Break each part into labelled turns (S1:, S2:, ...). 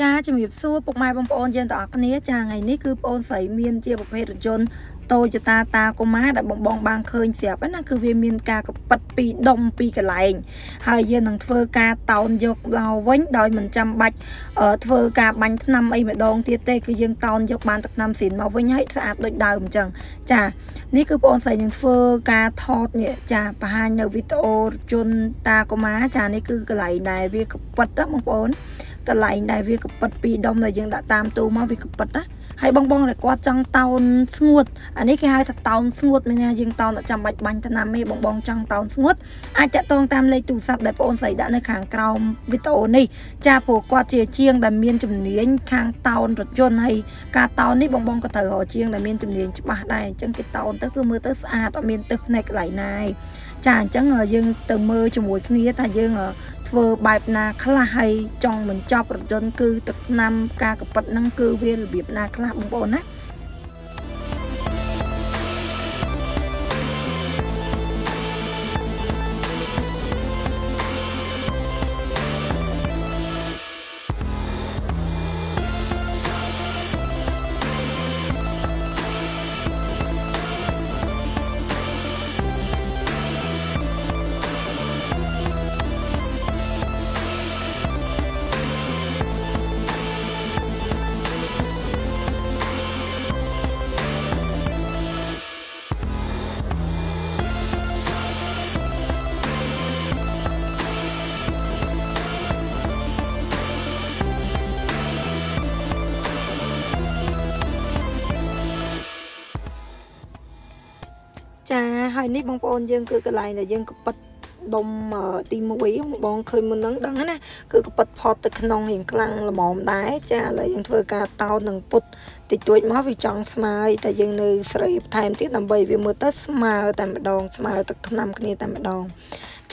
S1: ចាជំរាបសួរពុកម៉ែបងប្អូនយើងទាំងអស់គ្នាចាថ្ងៃនេះគឺបងស្រីមានជាប្រភេទរថយន្ត Toyota Tacoma ដែលបងបងបានឃើញស្រាប់ណាគឺវាមានការកប៉ិតពីដុំពីកន្លែងហើយយើងនឹងធ្វើការតោនយកមកវិញដោយមិនចាំបាច់ធ្វើការបាញ់ថ្នាំអីម្ដងទៀតទេគឺយើងតោនយកបានទឹកថ្នាំស៊ីនមកវិញហើយស្អាតដូចដើមអញ្ចឹងចានេះគឺបងស្រីនឹងធ្វើការថតនេះចាបង្ហាញនៅវីដេអូរថយន្ត Tacoma ចានេះគឺកន្លែងដែលវាកប៉ិតណាបងប្អូន កន្លែងដែលវាកប៉ិតពីដុំដែលយើងដាក់តាមទូមកវាកប៉ិតណាហើយបងបងដែលគាត់ចង់តោនស្ងួតអានេះគេហៅថាតោនស្ងួតមានថាយើងតោនអត់ចាំបាច់បាញ់ថ្នាំទេបងបងចង់តោនស្ងួតអាចតាក់ទងតាមលេខទូរស័ព្ទដែលបងអូនស្រីដាក់នៅខាងក្រោមវីដេអូនេះចាព្រោះគាត់ជាជាងដែលមានជំនាញខាងតោនរថយន្តហើយការតោននេះបងបងក៏ត្រូវរកជាងដែលមានជំនាញច្បាស់ដែរអញ្ចឹងគេតោនទៅគឺមើលទៅស្អាតអត់មានទឹកភ្នែកកន្លែងណាឯងចាអញ្ចឹងយើងទៅមើលជាមួយគ្នាថាយើង ធ្វើបែបណាខ្លះហើយចង់បញ្ចប់រថយន្តគឺទឹកឆ្នាំការកប៉ិតហ្នឹងគឺវារបៀបណាខ្លះបងប្អូនណា ចាហើយនេះបងប្អូនយើងគឺកន្លែងដែលយើងកប៉ិតដុំទី1បងឃើញមុនហ្នឹងដឹងណាគឺកប៉ិតផតទៅក្នុងរៀងខ្លាំងល្មមដែរចាឥឡូវយើងធ្វើការតោននឹងពុតតិចតួចមកវាចង់ស្មើតែយើងនៅស្រីបន្ថែមទៀតដើម្បីវាមើលទៅស្មើតែម្ដងស្មើទឹកថ្នាំគ្នាតែម្ដង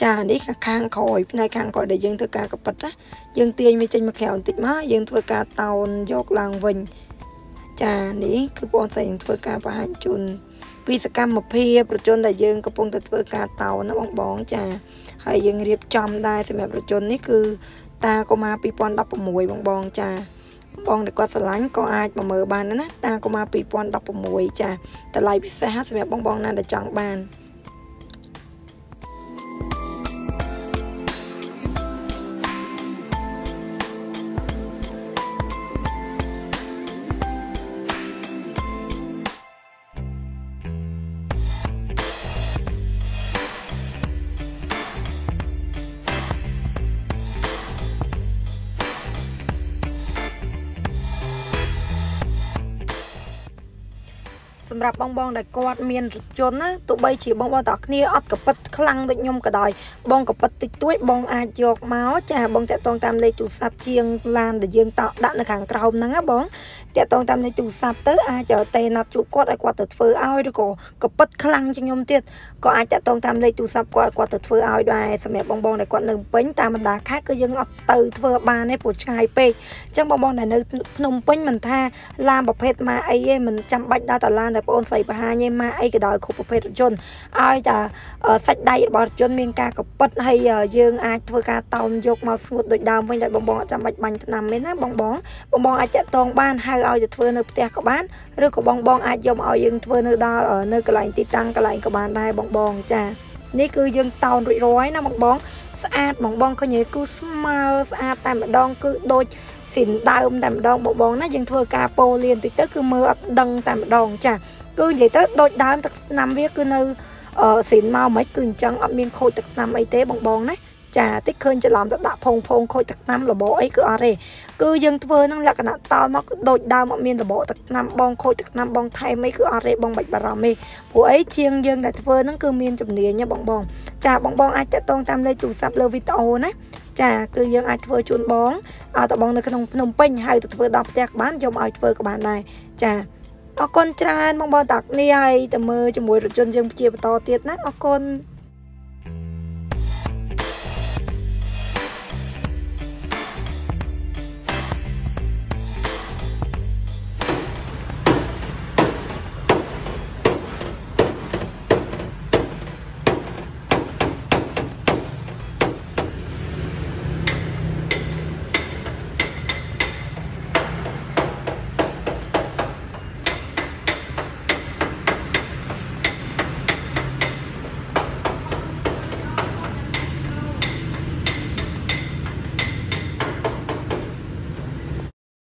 S1: ចានេះខាងក្រោយផ្នែកខាងក្រោយដែលយើងធ្វើការកប៉ិតណាយើងទាញវាចេញមកក្រៅបន្តិចមកយើងធ្វើការតោនយកឡើងវិញចានេះគឺបងស្រីនឹងធ្វើការបង្ហាញជូន ពីសកម្មភាពប្រជជនដែលយើងកំពុងតែធ្វើការតោណាបងបងចាហើយយើងរៀបចំដែរសម្រាប់ប្រជជននេះគឺតាកុមារ2016បងបងចាបងដែលគាត់ស្រឡាញ់ក៏អាចមកមើលបានណាតាកុមារ2016ចាតម្លៃពិសេសសម្រាប់បងបងណាដែលចង់បាន សម្រាប់បងបងដែលគាត់មានរថយន្តណាទោះបីជាបងបងទាំងគ្នាអត់កពិតខ្លាំងដូចខ្ញុំក៏ដោយបងកពិតតិចតួចបងអាចយកមកចាបងតាក់ទងតាមលេខទូរស័ព្ទជាងឡានដែលយើងតដាក់នៅខាងក្រោមហ្នឹងណាបងតាក់ទងតាមលេខទូរស័ព្ទទៅអាចទៅណាត់ជួបគាត់ឲ្យគាត់ទៅធ្វើឲ្យឬក៏កពិតខ្លាំងជាងខ្ញុំទៀតក៏អាចតាក់ទងតាមលេខទូរស័ព្ទគាត់គាត់ទៅធ្វើឲ្យដែរសម្រាប់បងបងដែលគាត់នៅពេញតាមបណ្ដាខេត្តគឺយើងអត់ទៅធ្វើបានទេព្រោះឆ្ងាយពេកអញ្ចឹងបងបងដែលនៅភ្នំពេញមិនថាឡានប្រភេទម៉ាអីទេមិនចាំបាច់ដល់តាឡានដែលបងស្រីបង្ហាញឯម៉ាអីក៏ដោយគ្រប់ប្រភេទរថយន្តឲ្យតែសាច់ដៃរបស់រថយន្តមានការកពិតហើយយើងអាចធ្វើការតោនយកមកស្ងួតដូចដើមវិញដែលបងបងអត់ចាំបាច់បាញ់ថ្នាំទេណាបងបងបងបងអាចតាក់ទងបានហៅឲ្យទៅធ្វើនៅផ្ទះក៏បានឬក៏បងបងអាចយកមកឲ្យយើងធ្វើនៅដល់នៅកន្លែងទីតាំងកន្លែងក៏បានដែរបងបងចានេះគឺយើងតោនរួចរាល់ណាបងបងស្អាតបងបងឃើញគឺស្មើស្អាតតែម្ដងគឺដូច ស៊ីនដើមតែម្ដងបងបងណាយើងធ្វើការពោលៀនតិចទៅគឺមើលអត់ដឹងតែម្ដងចាគឺនិយាយទៅដូចដើមទឹកស្នាមវាគឺនៅស៊ីនមកមិនគឺអញ្ចឹងអត់មានខូចទឹកស្នាមអីទេបងបងណាចាតិចឃើញច្រឡំទៅដាក់ផងផងខូចទឹកឆ្នាំលបអីគឺអត់ទេគឺយើងធ្វើនឹងលក្ខណៈតោមកគឺដូចដើមអត់មានលបទឹកឆ្នាំបងខូចទឹកឆ្នាំបងថែមអីគឺអត់ទេបងបាច់បារម្ភទេព្រោះអីជាងយើងដែលធ្វើនឹងគឺមានជំនាញបងបងចាបងបងអាចតាក់ទងតាមលេខទូរស័ព្ទលើវីដេអូណា ចាគឺយើងអាចធ្វើជូនបងឲ្យតបងនៅក្នុងភ្នំពេញហើយទៅធ្វើដល់ផ្ទះក៏បានយកមកឲ្យធ្វើក៏បានដែរចាអរគុណច្រើនបងបងតាក់នេះហើយទៅមើលជាមួយរថយន្តយើងជាបន្តទៀតណាអរគុណ